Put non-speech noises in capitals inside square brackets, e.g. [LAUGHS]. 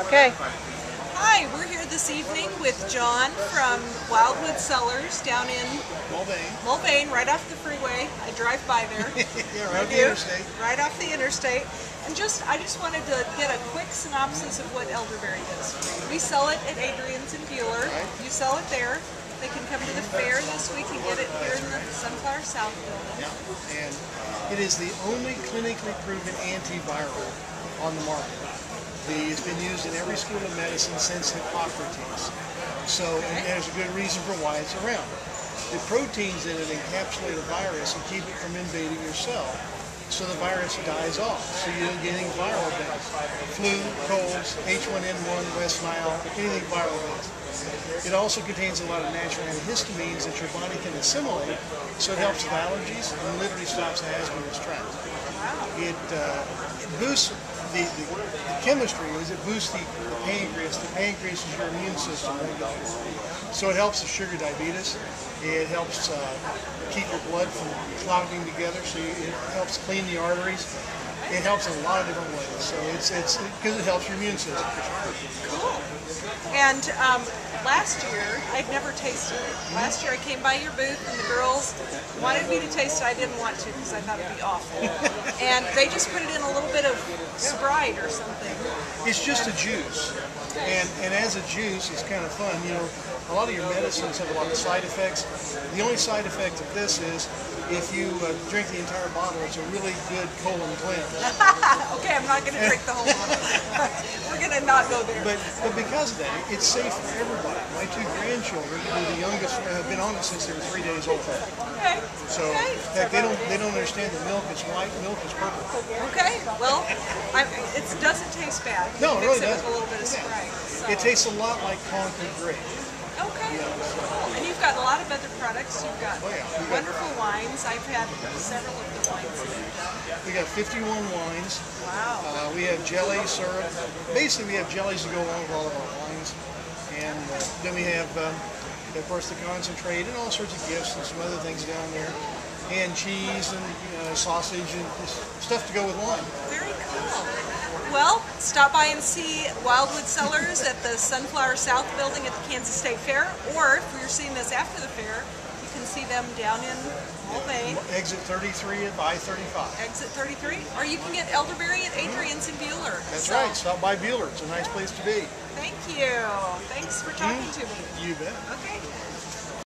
Okay. Hi, we're here this evening with John from Wildwood Cellars down in Mulvane. Mulvane, right off the freeway. I drive by there. [LAUGHS] Yeah, right off the interstate. Right off the interstate. And just, I just wanted to get a quick synopsis of what elderberry is. We sell it at Adrian's in Buhler. Right. You sell it there. They can come to the fair this week and get it here in the Sunflower South building. Yeah. And uh, it is the only clinically proven antiviral on the market. It's been used in every school of medicine since Hippocrates. So, there's a good reason for why it's around. The proteins in it encapsulate a virus and keep it from invading your cell. So the virus dies off. So you don't get any viral events. Flu, colds, H1N1, West Nile, anything viral. It also contains a lot of natural antihistamines that your body can assimilate, so it helps with allergies and literally stops asthma in its tracks. It, uh, boosts the, the, the chemistry is it boosts the, the pancreas. The pancreas is your immune system. So it helps with sugar diabetes. It helps uh, keep your blood from clogging together, so you, it helps clean the arteries. It helps in a lot of different ways. So it's it's because it helps your immune system. Cool. And um, last year, I'd never tasted it. Last year, I came by your booth, and the girls wanted me to taste it. I didn't want to because I thought it'd be awful. and they just put it in a little bit of Sprite or something. It's just a juice. And, and as a juice, it's kind of fun. You know, a lot of your medicines have a lot of side effects. The only side effect of this is if you uh, drink the entire bottle, it's a really good colon cleanse. [LAUGHS] okay, I'm not going to drink the whole bottle. [LAUGHS] We're going to not go there. But, but because of that, it's safe for everybody. My two grandchildren, who are the youngest, have been on it since they were three days old. Okay. So, okay. in fact, they don't they don't understand that milk is white, milk is purple. Okay. Well, I, it doesn't taste bad. No, You it really doesn't. with a little bit of Sprite. So. It tastes a lot like Concord grape. Okay. Cool. And you've got a lot of other products. You've got Oh, yeah. We've got- wonderful wines. I've had several of the wines that you've done. We got 51 wines. Wow. Uh, we have jelly, syrup. Basically, we have jellies to go along with all of our wines. And uh, then we have, um, of course, the concentrate and all sorts of gifts and some other things down there. And cheese and uh, sausage and stuff to go with wine. Cool. Well, stop by and see Wildwood Cellars at the Sunflower South building at the Kansas State Fair, or if you're seeing this after the fair, you can see them down in Mulvane, Exit 33 at I-35. exit 33, or you can get elderberry at Adrian's in Buhler. That's So, right. Stop by Buhler. It's a nice place to be. Thank you. Thanks for talking mm. to me. You bet. Okay.